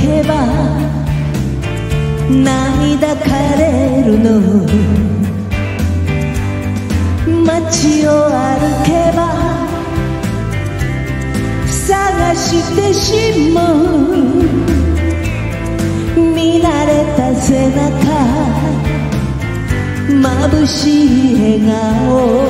けば涙枯れるの。街を歩けば探してしまう。見慣れた背中眩しい笑顔。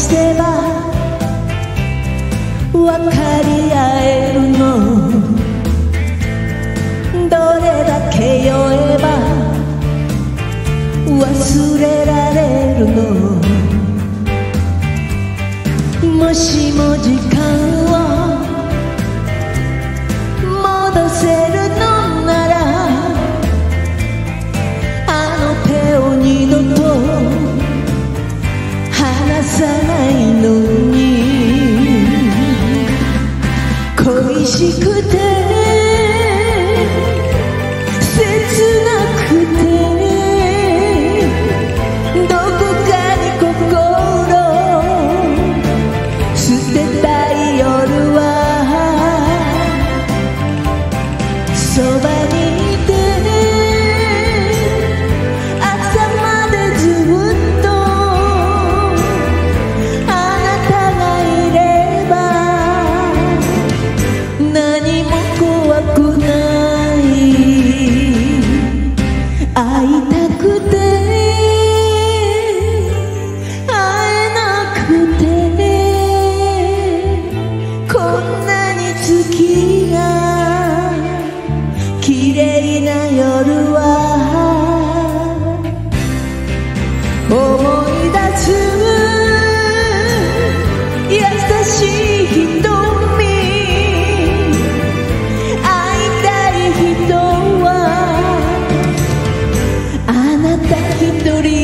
してば分かり合えるの。どれだけ酔えしくて。会いたくて会えなくてこんなに that you 30